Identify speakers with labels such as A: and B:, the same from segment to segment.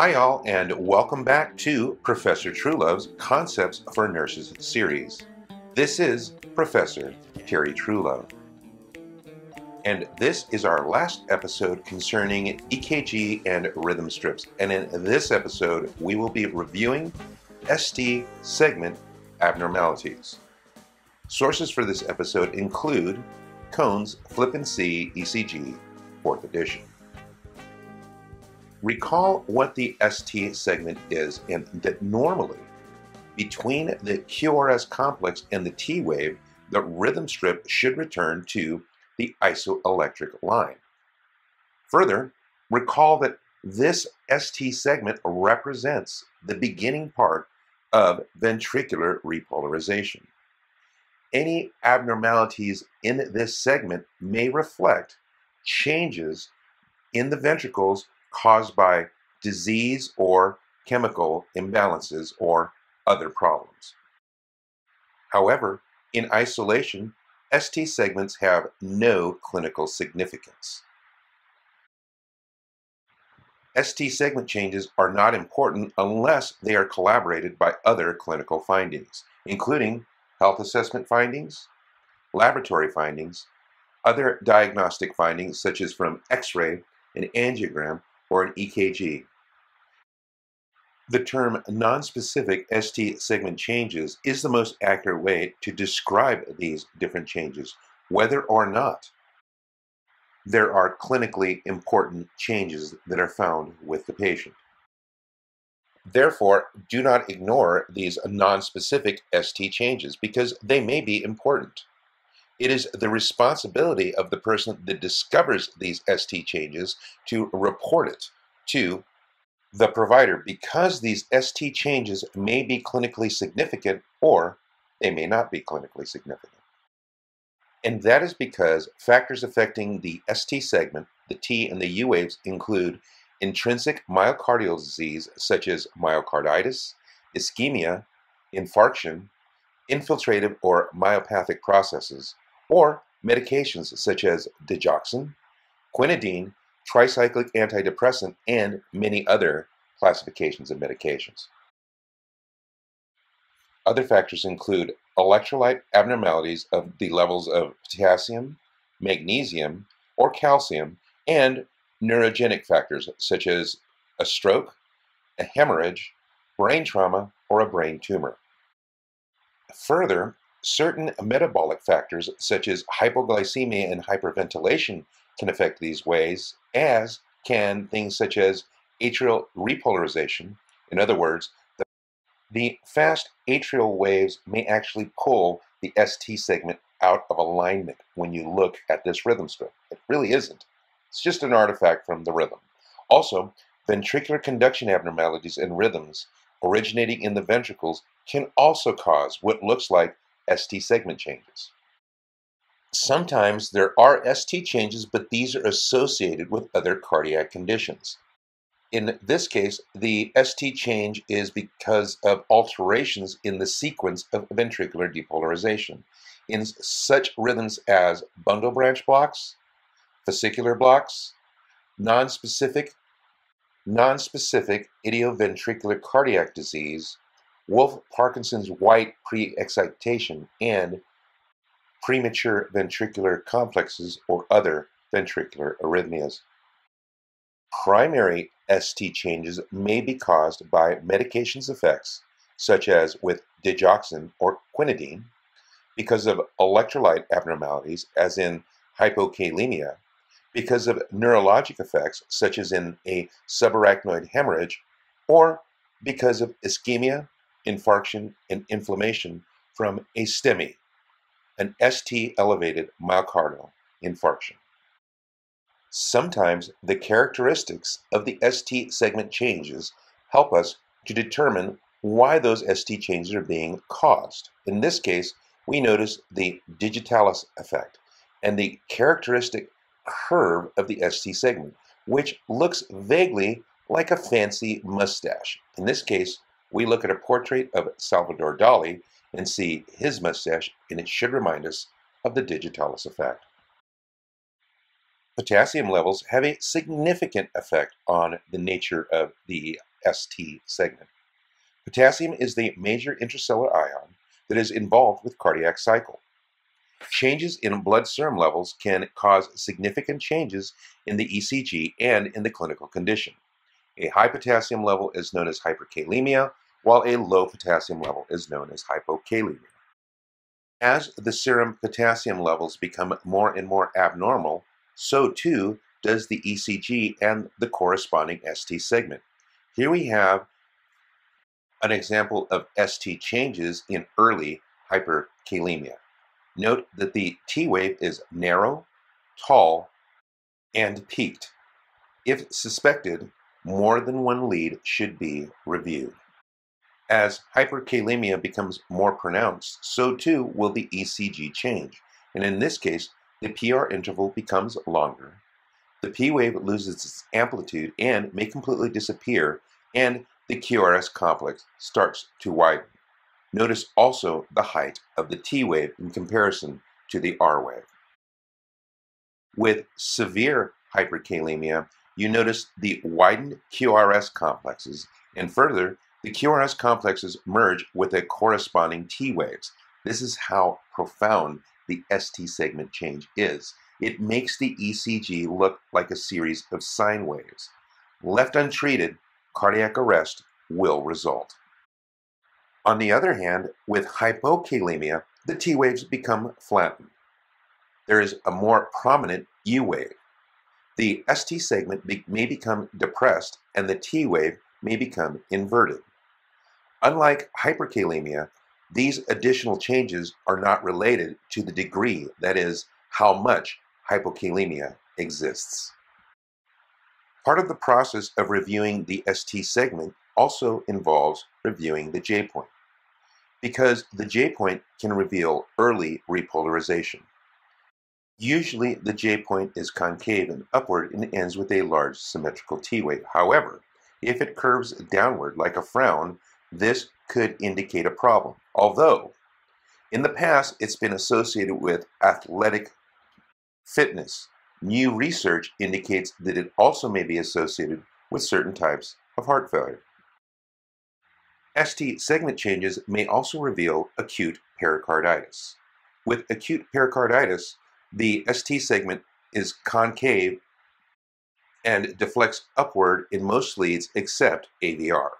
A: Hi, y'all, and welcome back to Professor Truelove's Concepts for Nurses series. This is Professor Terry Truelove. And this is our last episode concerning EKG and rhythm strips. And in this episode, we will be reviewing ST segment abnormalities. Sources for this episode include Cohn's Flip and See ECG, 4th edition. Recall what the ST segment is and that normally between the QRS complex and the T wave, the rhythm strip should return to the isoelectric line. Further, recall that this ST segment represents the beginning part of ventricular repolarization. Any abnormalities in this segment may reflect changes in the ventricles caused by disease or chemical imbalances or other problems. However, in isolation, ST segments have no clinical significance. ST segment changes are not important unless they are collaborated by other clinical findings, including health assessment findings, laboratory findings, other diagnostic findings such as from X-ray, an angiogram, or an EKG. The term nonspecific ST segment changes is the most accurate way to describe these different changes, whether or not there are clinically important changes that are found with the patient. Therefore, do not ignore these nonspecific ST changes because they may be important. It is the responsibility of the person that discovers these ST changes to report it to the provider because these ST changes may be clinically significant or they may not be clinically significant. And that is because factors affecting the ST segment, the T and the U waves include intrinsic myocardial disease such as myocarditis, ischemia, infarction, infiltrative or myopathic processes, or medications such as digoxin, quinidine, tricyclic antidepressant, and many other classifications of medications. Other factors include electrolyte abnormalities of the levels of potassium, magnesium, or calcium, and neurogenic factors such as a stroke, a hemorrhage, brain trauma, or a brain tumor. Further, certain metabolic factors such as hypoglycemia and hyperventilation can affect these ways, as can things such as atrial repolarization. In other words, the, the fast atrial waves may actually pull the ST segment out of alignment when you look at this rhythm strip. It really isn't. It's just an artifact from the rhythm. Also, ventricular conduction abnormalities and rhythms originating in the ventricles can also cause what looks like ST segment changes. Sometimes there are ST changes, but these are associated with other cardiac conditions. In this case, the ST change is because of alterations in the sequence of ventricular depolarization in such rhythms as bundle branch blocks, fascicular blocks, nonspecific, nonspecific idioventricular cardiac disease, Wolff Parkinson's White pre-excitation, and premature ventricular complexes or other ventricular arrhythmias. Primary ST changes may be caused by medications effects, such as with digoxin or quinidine, because of electrolyte abnormalities, as in hypokalemia, because of neurologic effects, such as in a subarachnoid hemorrhage, or because of ischemia, infarction, and inflammation from a STEMI, an ST elevated myocardial infarction. Sometimes the characteristics of the ST segment changes help us to determine why those ST changes are being caused. In this case, we notice the digitalis effect and the characteristic curve of the ST segment, which looks vaguely like a fancy mustache. In this case, we look at a portrait of Salvador Dali and see his mustache, and it should remind us of the digitalis effect. Potassium levels have a significant effect on the nature of the ST segment. Potassium is the major intracellular ion that is involved with cardiac cycle. Changes in blood serum levels can cause significant changes in the ECG and in the clinical condition. A high potassium level is known as hyperkalemia, while a low potassium level is known as hypokalemia. As the serum potassium levels become more and more abnormal, so too does the ECG and the corresponding ST segment. Here we have an example of ST changes in early hyperkalemia. Note that the T wave is narrow, tall, and peaked. If suspected, more than one lead should be reviewed. As hyperkalemia becomes more pronounced, so too will the ECG change, and in this case, the PR interval becomes longer. The P wave loses its amplitude and may completely disappear, and the QRS complex starts to widen. Notice also the height of the T wave in comparison to the R wave. With severe hyperkalemia, you notice the widened QRS complexes, and further, the QRS complexes merge with the corresponding T waves. This is how profound the ST segment change is. It makes the ECG look like a series of sine waves. Left untreated, cardiac arrest will result. On the other hand, with hypokalemia, the T waves become flattened. There is a more prominent U wave. The ST segment may become depressed and the T wave may become inverted. Unlike hyperkalemia, these additional changes are not related to the degree, that is, how much hypokalemia exists. Part of the process of reviewing the ST segment also involves reviewing the J point, because the J point can reveal early repolarization. Usually the J point is concave and upward and ends with a large symmetrical T wave. However, if it curves downward like a frown, this could indicate a problem. Although, in the past, it's been associated with athletic fitness. New research indicates that it also may be associated with certain types of heart failure. ST segment changes may also reveal acute pericarditis. With acute pericarditis, the ST segment is concave and deflects upward in most leads except AVR.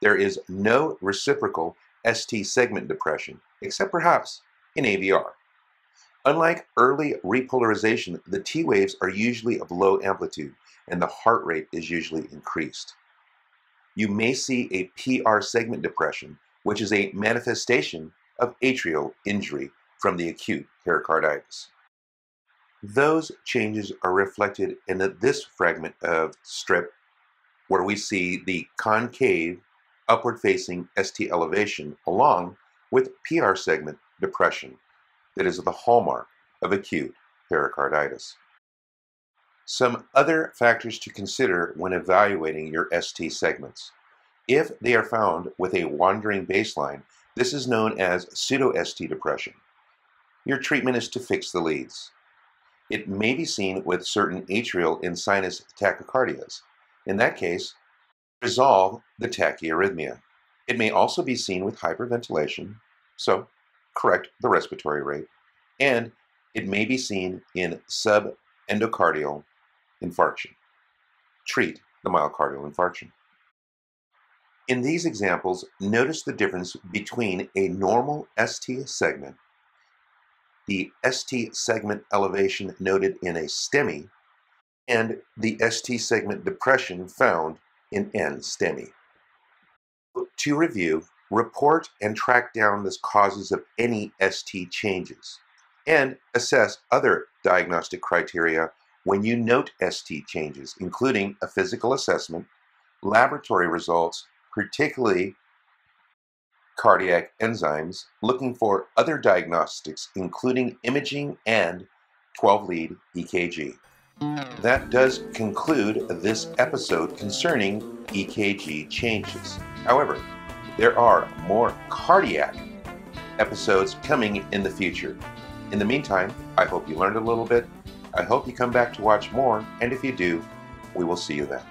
A: There is no reciprocal ST segment depression, except perhaps in AVR. Unlike early repolarization, the T waves are usually of low amplitude and the heart rate is usually increased you may see a PR segment depression, which is a manifestation of atrial injury from the acute pericarditis. Those changes are reflected in this fragment of strip where we see the concave upward facing ST elevation along with PR segment depression that is the hallmark of acute pericarditis. Some other factors to consider when evaluating your ST segments. If they are found with a wandering baseline, this is known as pseudo-ST depression. Your treatment is to fix the leads. It may be seen with certain atrial and sinus tachycardias. In that case, resolve the tachyarrhythmia. It may also be seen with hyperventilation, so correct the respiratory rate, and it may be seen in subendocardial infarction. Treat the myocardial infarction. In these examples, notice the difference between a normal ST segment, the ST segment elevation noted in a STEMI, and the ST segment depression found in N-STEMI. To review, report and track down the causes of any ST changes, and assess other diagnostic criteria when you note ST changes, including a physical assessment, laboratory results, particularly cardiac enzymes, looking for other diagnostics, including imaging and 12 lead EKG. That does conclude this episode concerning EKG changes. However, there are more cardiac episodes coming in the future. In the meantime, I hope you learned a little bit I hope you come back to watch more, and if you do, we will see you then.